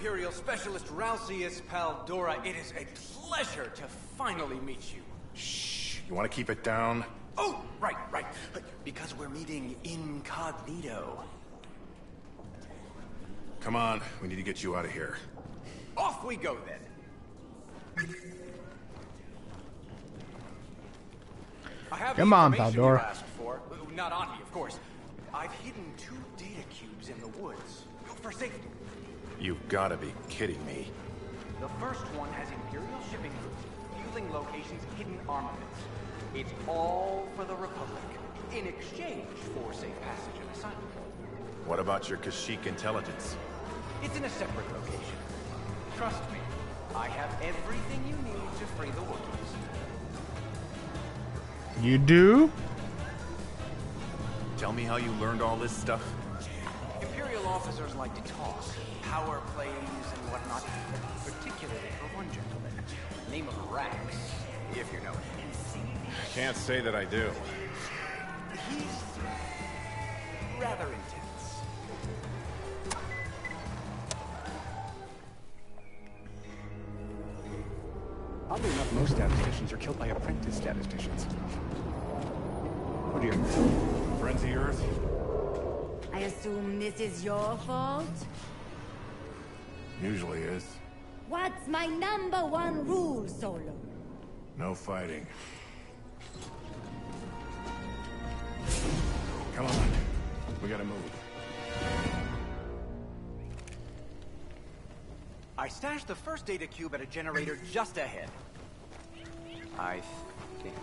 [SPEAKER 2] Imperial Specialist Ralsius Paldora. It is a pleasure to finally meet you.
[SPEAKER 25] Shh. You want to keep it down?
[SPEAKER 2] Incognito.
[SPEAKER 25] Come on, we need to get you out of here.
[SPEAKER 2] Off we go then. I have
[SPEAKER 4] Come on,
[SPEAKER 2] information
[SPEAKER 4] Baldor.
[SPEAKER 2] you asked for. Not on me, of course. I've hidden two data cubes in the woods. For safety.
[SPEAKER 25] You've gotta be kidding me.
[SPEAKER 2] The first one has Imperial shipping routes, fueling locations, hidden armaments. It's all for the Republic, in exchange for safe passage and asylum.
[SPEAKER 25] What about your Kashyyyk intelligence?
[SPEAKER 2] It's in a separate location. Trust me, I have everything you need to free the Wookiees.
[SPEAKER 4] You do?
[SPEAKER 25] Tell me how you learned all this stuff?
[SPEAKER 2] Imperial officers like to talk, power plays and whatnot, particularly for one gentleman. Name of Rax, if you know him.
[SPEAKER 25] I Can't say that I do.
[SPEAKER 2] He's rather intense.
[SPEAKER 34] Oddly enough, most statisticians are killed by apprentice statisticians. Oh dear.
[SPEAKER 25] Frenzy Earth?
[SPEAKER 26] I assume this is your fault?
[SPEAKER 25] Usually is.
[SPEAKER 26] What's my number one rule, Solo?
[SPEAKER 25] No fighting. Come on. We gotta move.
[SPEAKER 2] I stashed the first data cube at a generator just ahead. I think.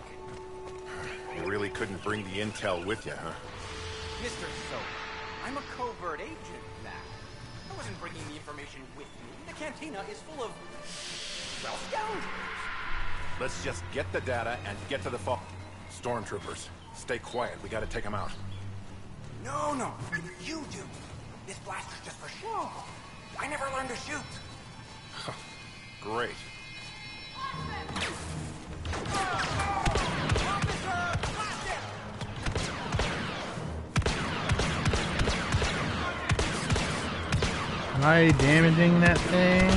[SPEAKER 25] You really couldn't bring the intel with you, huh?
[SPEAKER 2] Mr. Soap, I'm a covert agent now. I wasn't bringing the information with me. The cantina is full of, well, scoundrels.
[SPEAKER 25] Let's just get the data and get to the fo- Stormtroopers. Stay quiet. We gotta take them out.
[SPEAKER 2] No, no, you do. This blaster's just for show. I never learned to shoot.
[SPEAKER 25] Great.
[SPEAKER 4] Am I damaging that thing?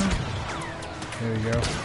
[SPEAKER 4] There we go.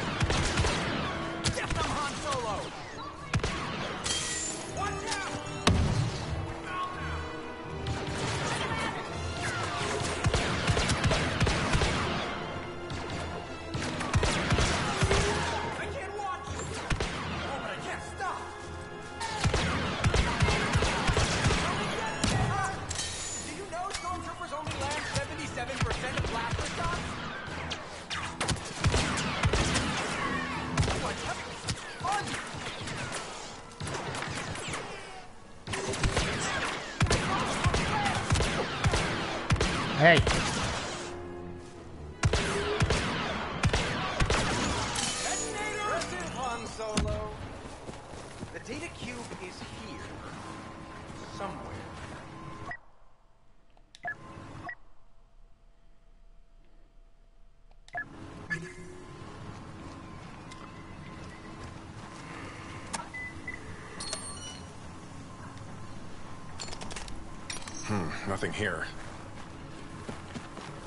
[SPEAKER 2] Here.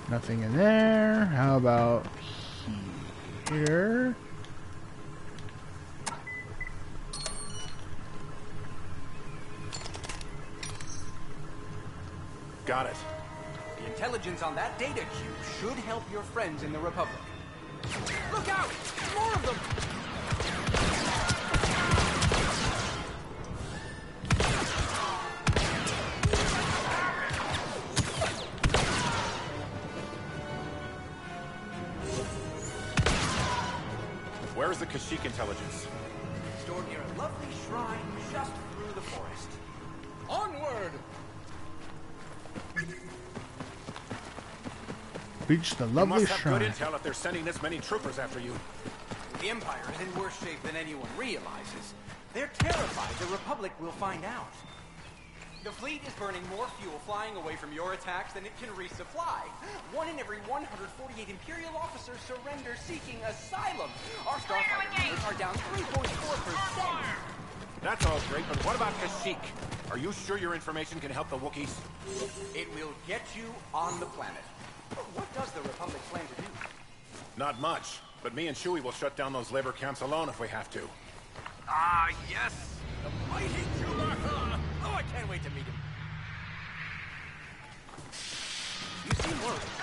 [SPEAKER 25] Nothing
[SPEAKER 4] in there. How about here?
[SPEAKER 25] Got it.
[SPEAKER 2] The intelligence on that data cube should help your friends in the Republic.
[SPEAKER 25] Kashyyyk intelligence?
[SPEAKER 2] Stored near a lovely shrine just through the forest. Onward!
[SPEAKER 4] Reach the
[SPEAKER 25] You
[SPEAKER 4] lovely
[SPEAKER 25] must have
[SPEAKER 4] shrine.
[SPEAKER 25] good intel if they're sending this many troopers after you.
[SPEAKER 2] The Empire is in worse shape than anyone realizes. They're terrified the Republic will find out. The fleet is burning more fuel flying away from your attacks than it can resupply. One in every 148 Imperial officers surrender seeking asylum. Our starfighter numbers are down 3.4%.
[SPEAKER 25] That's all great, but what about Kashyyyk? Are you sure your information can help the Wookiees?
[SPEAKER 2] It will get you on the planet. But what does the Republic plan to do?
[SPEAKER 25] Not much, but me and Chewie will shut down those labor camps alone if we have to.
[SPEAKER 35] Ah, yes! The mighty Chewbacca!
[SPEAKER 2] wait to meet him. You seem worried.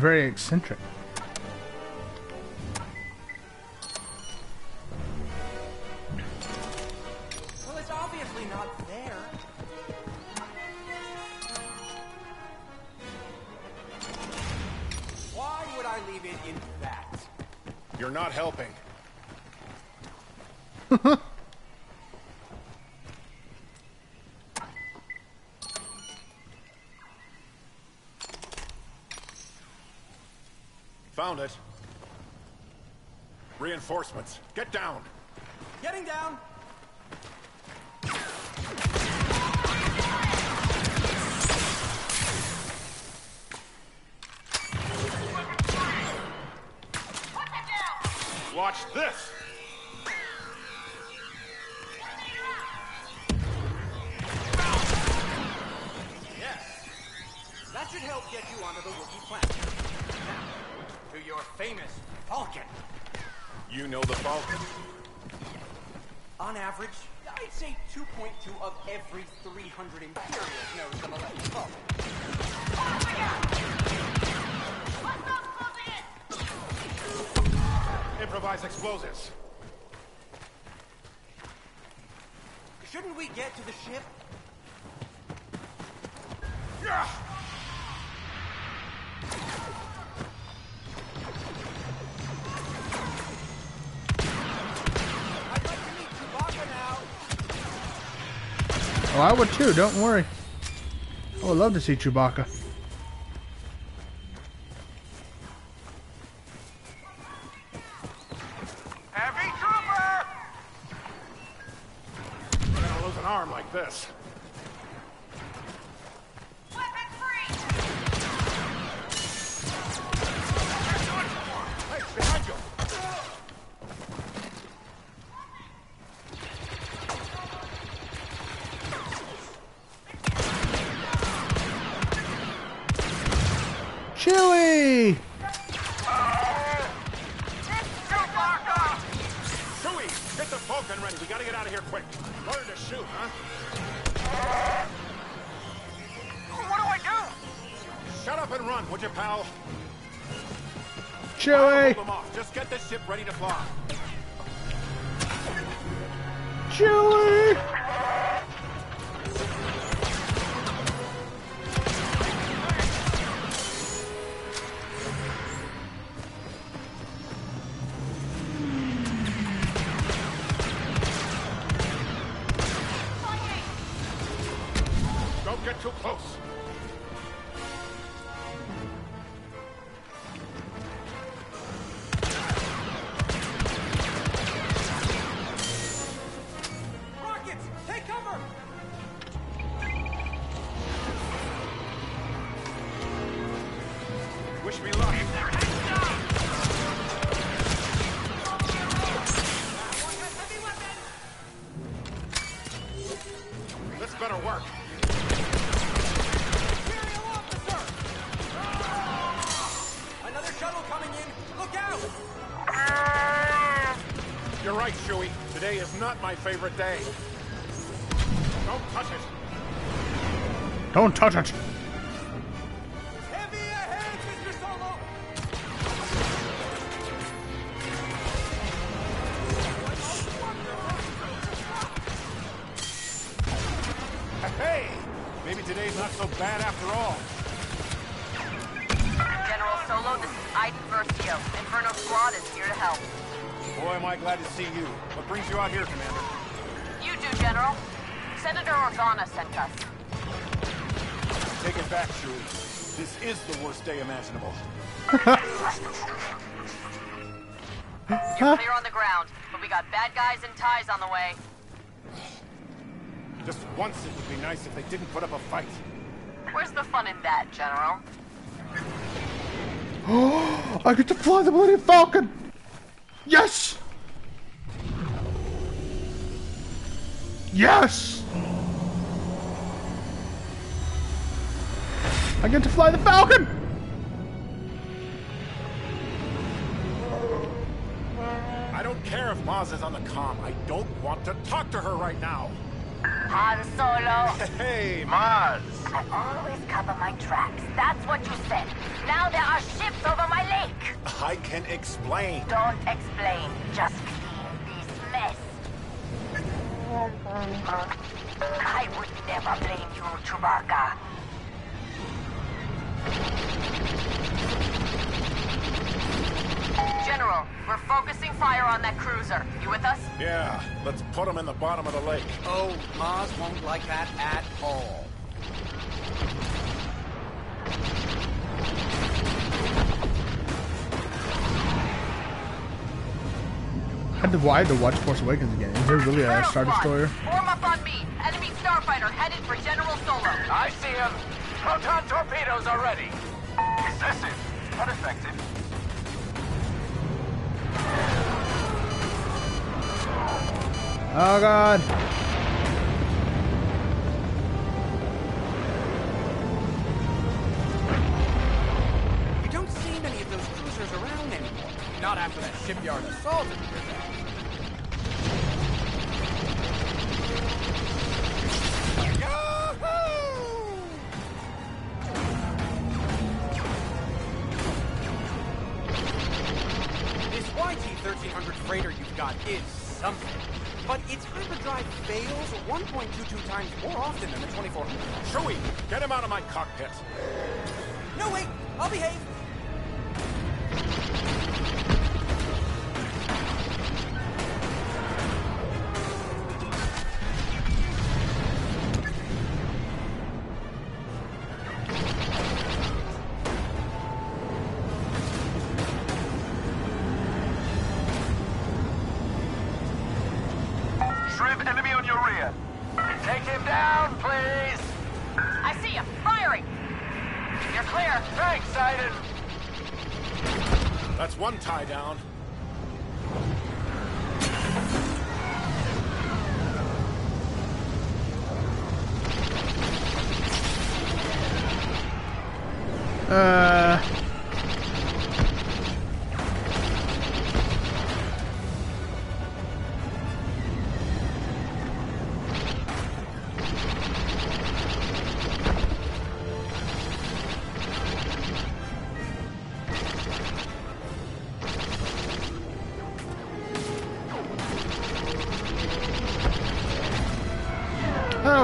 [SPEAKER 4] Very eccentric.
[SPEAKER 25] Found it. Reinforcements. Get down.
[SPEAKER 2] Getting down.
[SPEAKER 25] Watch this.
[SPEAKER 2] Yes. That should help get you onto the Wookiee planet. To your famous Falcon.
[SPEAKER 25] You know the Falcon.
[SPEAKER 2] On average, I'd say 2.2 of every 300 Imperials knows the Millennium Falcon.
[SPEAKER 25] Improvise explosives.
[SPEAKER 2] Shouldn't we get to the ship? I'd
[SPEAKER 4] Oh, I would too. Don't worry. I would love to see Chewbacca.
[SPEAKER 25] Don't get too close. Not my favorite day. Don't touch it.
[SPEAKER 4] Don't touch it.
[SPEAKER 25] Once it would be nice if they didn't put up a fight.
[SPEAKER 36] Where's the fun in that, General?
[SPEAKER 4] I get to fly the Millennium Falcon! Yes! Yes! I get to fly the Falcon!
[SPEAKER 25] I don't care if Maz is on the comm. I don't want to talk to her right now.
[SPEAKER 36] Han Solo.
[SPEAKER 25] Hey, Maz.
[SPEAKER 36] I always cover my tracks. That's what you said. Now there are ships over my lake.
[SPEAKER 25] I can explain.
[SPEAKER 36] Don't explain. Just clean this mess. I would never blame you, Chewbacca. General, we're focusing fire on that cruiser. You with us?
[SPEAKER 25] Yeah, let's put them in the bottom of the lake.
[SPEAKER 2] Oh, Maz won't like that at all.
[SPEAKER 4] I had to, I had to watch Force Awakens again. Is there really a Star Destroyer?
[SPEAKER 36] Form up on me. Enemy starfighter headed for General Solo.
[SPEAKER 13] I see him. Proton torpedoes are ready. Excessive, but effective.
[SPEAKER 4] Oh god.
[SPEAKER 2] You don't see many of those cruisers around anymore. Not after that shipyard assault at Rizal. YT-1300 freighter you've got is something. But its hyperdrive fails 1.22 times more often than the 2400.
[SPEAKER 25] Chewie, get him out of my cockpit.
[SPEAKER 2] No, wait! I'll behave!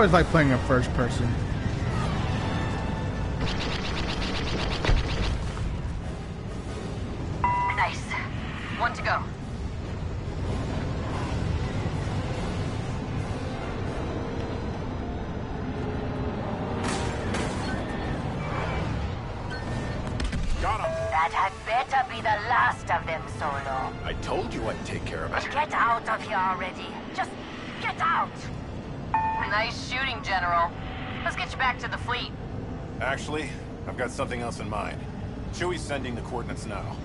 [SPEAKER 4] Always like playing a first person.
[SPEAKER 36] Nice. One to go.
[SPEAKER 25] Got him.
[SPEAKER 36] That had better be the last of them, Solo.
[SPEAKER 25] I told you I'd take care of it.
[SPEAKER 36] Get out of here already. Just get out. Nice shooting, General. Let's get you back to the fleet.
[SPEAKER 25] Actually, I've got something else in mind. Chewie's sending the coordinates now.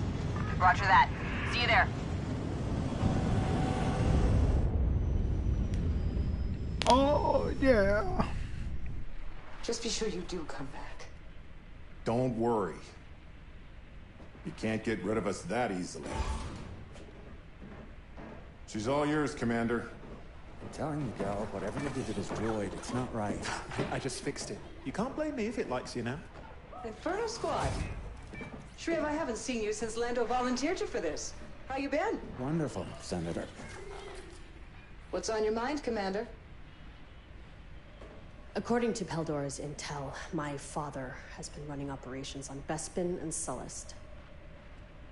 [SPEAKER 36] Roger that. See you there.
[SPEAKER 4] Oh, yeah.
[SPEAKER 1] Just be sure you do come back.
[SPEAKER 37] Don't worry. You can't get rid of us that easily. She's all yours, Commander.
[SPEAKER 8] I'm telling you, Gal, whatever you did to this droid, it's not right. I just fixed it. You can't blame me if it likes you now.
[SPEAKER 1] Inferno Squad. Shriv, I haven't seen you since Lando volunteered you for this. How you been?
[SPEAKER 8] Wonderful, Senator.
[SPEAKER 1] What's on your mind, Commander?
[SPEAKER 7] According to Paldora's intel, my father has been running operations on Bespin and Sullust.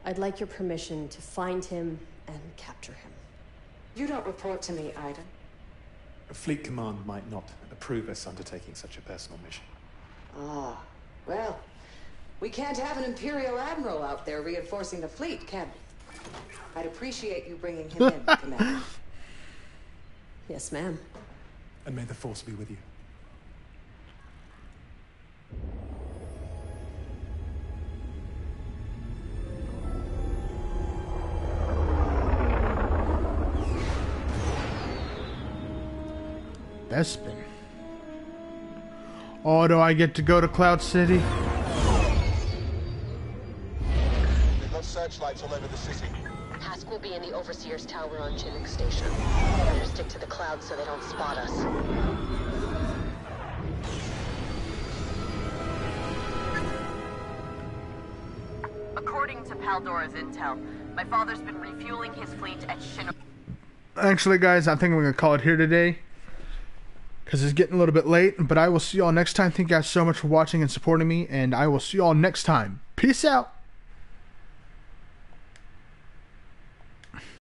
[SPEAKER 7] I'd like your permission to find him and capture him.
[SPEAKER 1] You don't report to me, Iden.
[SPEAKER 8] Fleet Command might not approve us undertaking such a personal mission.
[SPEAKER 1] Ah, well, we can't have an Imperial Admiral out there reinforcing the fleet, can we? I'd appreciate you bringing him in, Commander.
[SPEAKER 7] Yes, ma'am.
[SPEAKER 8] And may the Force be with you.
[SPEAKER 4] Bespin. Oh, do I get to go to Cloud City?
[SPEAKER 38] They've got searchlights all over the city.
[SPEAKER 7] Task will be in the Overseer's Tower on Chinook Station. Better stick to the clouds so they don't spot us.
[SPEAKER 12] According to Paldora's intel, my father's been refueling his fleet at Chinook.
[SPEAKER 4] Actually, guys, I think we're going to call it here today. Because it's getting a little bit late. But I will see y'all next time. Thank you guys so much for watching and supporting me. And I will see y'all next time. Peace out.